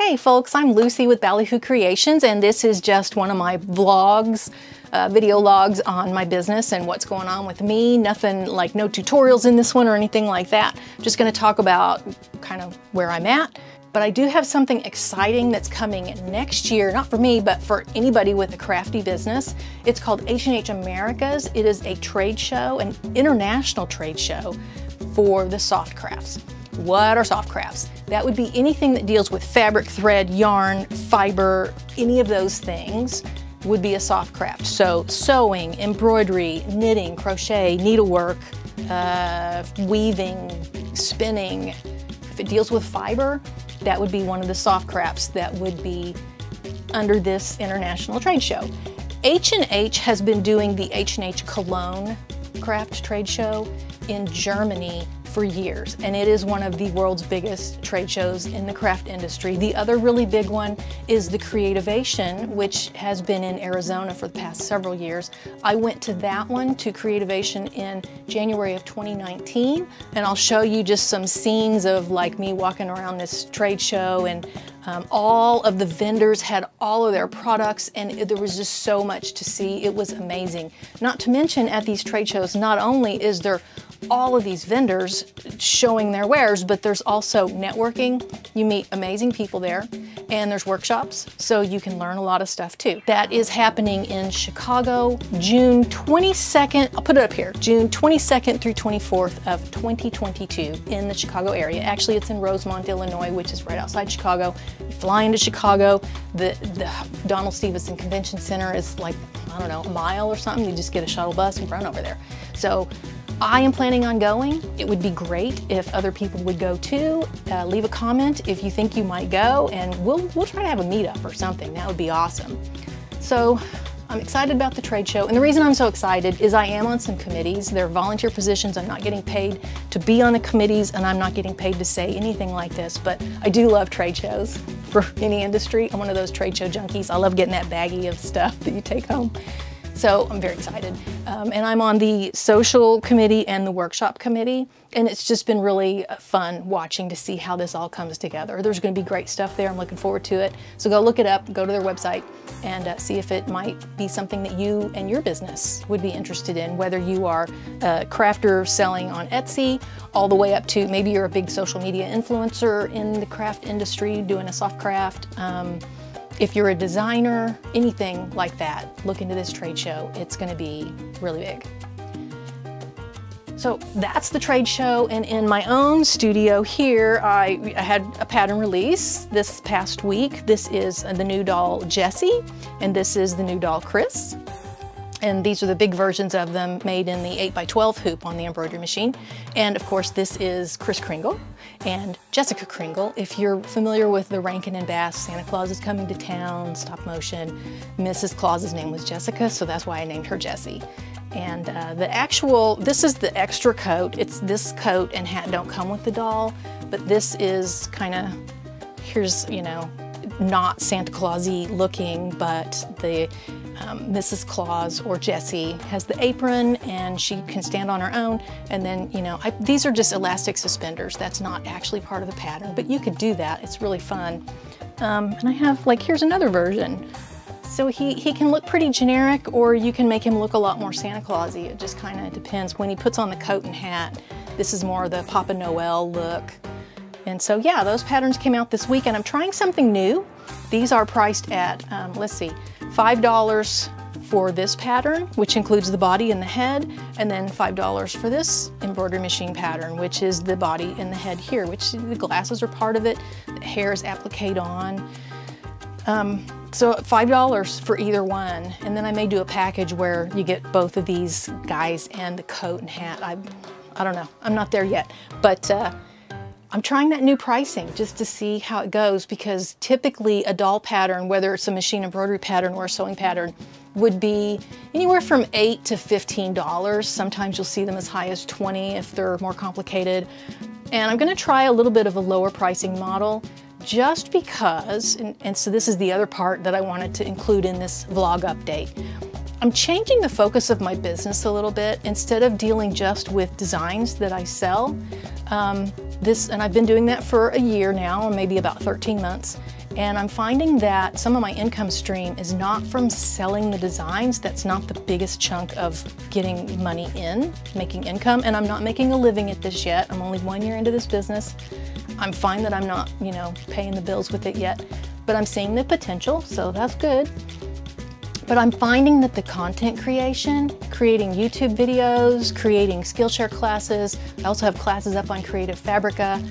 Hey folks, I'm Lucy with Ballyhoo Creations and this is just one of my vlogs, uh, video logs on my business and what's going on with me. Nothing like no tutorials in this one or anything like that. Just gonna talk about kind of where I'm at. But I do have something exciting that's coming next year, not for me, but for anybody with a crafty business. It's called H&H Americas. It is a trade show, an international trade show for the soft crafts. What are soft crafts? That would be anything that deals with fabric, thread, yarn, fiber, any of those things would be a soft craft. So sewing, embroidery, knitting, crochet, needlework, uh, weaving, spinning. If it deals with fiber, that would be one of the soft crafts that would be under this international trade show. H&H has been doing the H&H Cologne craft trade show in Germany for years, and it is one of the world's biggest trade shows in the craft industry. The other really big one is the Creativation, which has been in Arizona for the past several years. I went to that one, to Creativation, in January of 2019, and I'll show you just some scenes of like me walking around this trade show and um, all of the vendors had all of their products and it, there was just so much to see. It was amazing. Not to mention at these trade shows, not only is there all of these vendors showing their wares, but there's also networking. You meet amazing people there and there's workshops, so you can learn a lot of stuff too. That is happening in Chicago, June 22nd, I'll put it up here, June 22nd through 24th of 2022 in the Chicago area. Actually, it's in Rosemont, Illinois, which is right outside Chicago. You fly into Chicago, the, the Donald Stevenson Convention Center is like, I don't know, a mile or something. You just get a shuttle bus and run over there. So I am planning on going. It would be great if other people would go too. Uh, leave a comment if you think you might go and we'll, we'll try to have a meetup or something. That would be awesome. So I'm excited about the trade show. And the reason I'm so excited is I am on some committees. They're volunteer positions. I'm not getting paid to be on the committees and I'm not getting paid to say anything like this, but I do love trade shows for any industry. I'm one of those trade show junkies. I love getting that baggie of stuff that you take home. So I'm very excited. Um, and I'm on the social committee and the workshop committee. And it's just been really uh, fun watching to see how this all comes together. There's going to be great stuff there. I'm looking forward to it. So go look it up, go to their website, and uh, see if it might be something that you and your business would be interested in, whether you are a crafter selling on Etsy, all the way up to maybe you're a big social media influencer in the craft industry doing a soft craft. Um, if you're a designer, anything like that, look into this trade show. It's gonna be really big. So that's the trade show and in my own studio here I, I, had a pattern release this past week. This is the new doll Jessie and this is the new doll Kris. And these are the big versions of them made in the 8x12 hoop on the embroidery machine. And of course, this is Kris Kringle and Jessica Kringle. If you're familiar with the Rankin and Bass, Santa Claus is coming to town, stop motion. Mrs. Claus's name was Jessica, so that's why I named her Jessie. And uh, the actual, this is the extra coat. It's this coat and hat don't come with the doll, but this is kind of, here's, you know, not Santa Clausy looking, but the um, Mrs. Claus or Jessie has the apron and she can stand on her own. And then, you know, I, these are just elastic suspenders. That's not actually part of the pattern, but you could do that. It's really fun. Um, and I have, like, here's another version. So he, he can look pretty generic or you can make him look a lot more Santa Clausy. It just kind of depends. When he puts on the coat and hat, this is more the Papa Noel look. And so yeah, those patterns came out this week and I'm trying something new. These are priced at, um, let's see, $5 for this pattern, which includes the body and the head, and then $5 for this embroidery machine pattern, which is the body and the head here, which the glasses are part of it, the hair is appliqued on. Um, so $5 for either one, and then I may do a package where you get both of these guys and the coat and hat. I, I don't know, I'm not there yet, but uh, I'm trying that new pricing just to see how it goes because typically a doll pattern, whether it's a machine embroidery pattern or a sewing pattern, would be anywhere from 8 to $15. Sometimes you'll see them as high as 20 if they're more complicated. And I'm gonna try a little bit of a lower pricing model just because, and, and so this is the other part that I wanted to include in this vlog update. I'm changing the focus of my business a little bit. Instead of dealing just with designs that I sell, um, this, and I've been doing that for a year now, maybe about 13 months. And I'm finding that some of my income stream is not from selling the designs. That's not the biggest chunk of getting money in, making income. And I'm not making a living at this yet. I'm only one year into this business. I'm fine that I'm not, you know, paying the bills with it yet, but I'm seeing the potential, so that's good. But I'm finding that the content creation, creating YouTube videos, creating Skillshare classes, I also have classes up on Creative Fabrica.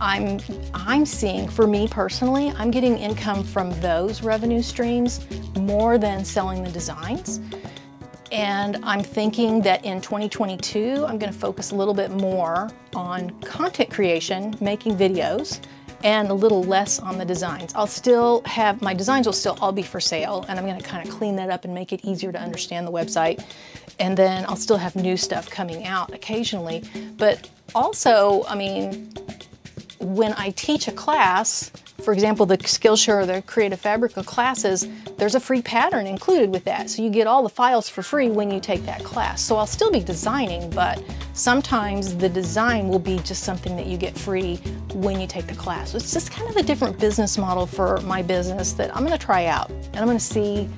I'm, I'm seeing, for me personally, I'm getting income from those revenue streams more than selling the designs. And I'm thinking that in 2022, I'm gonna focus a little bit more on content creation, making videos, and a little less on the designs. I'll still have, my designs will still all be for sale and I'm gonna kind of clean that up and make it easier to understand the website. And then I'll still have new stuff coming out occasionally. But also, I mean, when I teach a class, for example, the Skillshare or the Creative Fabrica classes, there's a free pattern included with that. So you get all the files for free when you take that class. So I'll still be designing, but sometimes the design will be just something that you get free when you take the class. So it's just kind of a different business model for my business that I'm gonna try out and I'm gonna see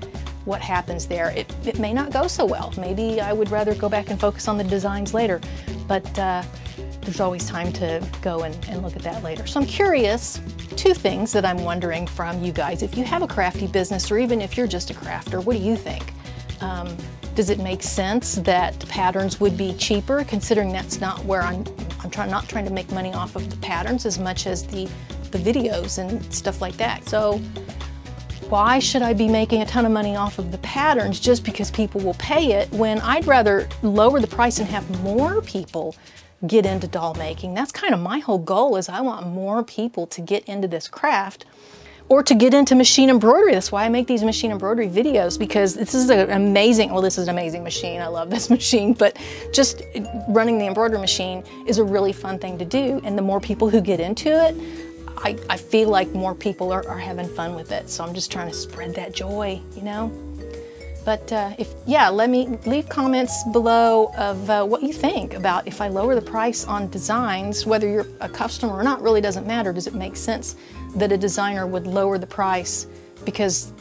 what happens there. It, it may not go so well. Maybe I would rather go back and focus on the designs later, but uh, there's always time to go and, and look at that later. So I'm curious, two things that I'm wondering from you guys. If you have a crafty business or even if you're just a crafter, what do you think? Um, does it make sense that patterns would be cheaper considering that's not where I'm, I'm trying, not trying to make money off of the patterns as much as the, the videos and stuff like that. So why should I be making a ton of money off of the patterns just because people will pay it when I'd rather lower the price and have more people get into doll making. That's kind of my whole goal is I want more people to get into this craft or to get into machine embroidery. That's why I make these machine embroidery videos because this is an amazing, well, this is an amazing machine. I love this machine, but just running the embroidery machine is a really fun thing to do. And the more people who get into it, I, I feel like more people are, are having fun with it. So I'm just trying to spread that joy, you know? But uh, if, yeah, let me leave comments below of uh, what you think about if I lower the price on designs, whether you're a customer or not really doesn't matter. Does it make sense that a designer would lower the price because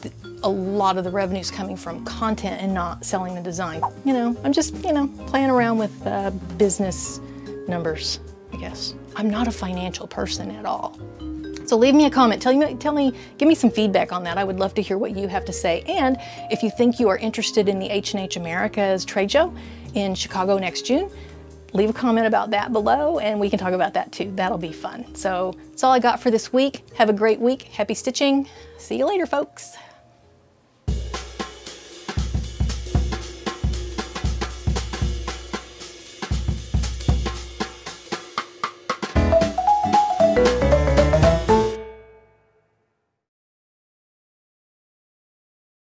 a lot of the revenue is coming from content and not selling the design? You know, I'm just, you know, playing around with uh, business numbers, I guess. I'm not a financial person at all. So leave me a comment. Tell me, tell me, give me some feedback on that. I would love to hear what you have to say. And if you think you are interested in the H&H Americas trade show in Chicago next June, leave a comment about that below and we can talk about that too. That'll be fun. So that's all I got for this week. Have a great week. Happy stitching. See you later, folks.